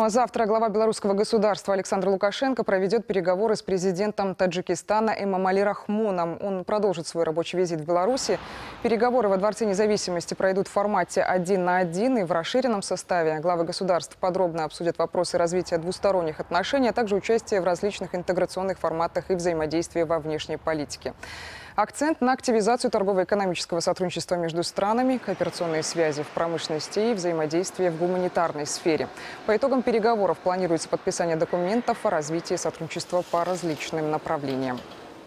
А Завтра глава белорусского государства Александр Лукашенко проведет переговоры с президентом Таджикистана Эмомали Рахмоном. Он продолжит свой рабочий визит в Беларуси. Переговоры во Дворце независимости пройдут в формате один на один и в расширенном составе. Главы государств подробно обсудят вопросы развития двусторонних отношений, а также участие в различных интеграционных форматах и взаимодействия во внешней политике. Акцент на активизацию торгово-экономического сотрудничества между странами, кооперационные связи в промышленности и взаимодействие в гуманитарной сфере. По итогам переговоров планируется подписание документов о развитии сотрудничества по различным направлениям.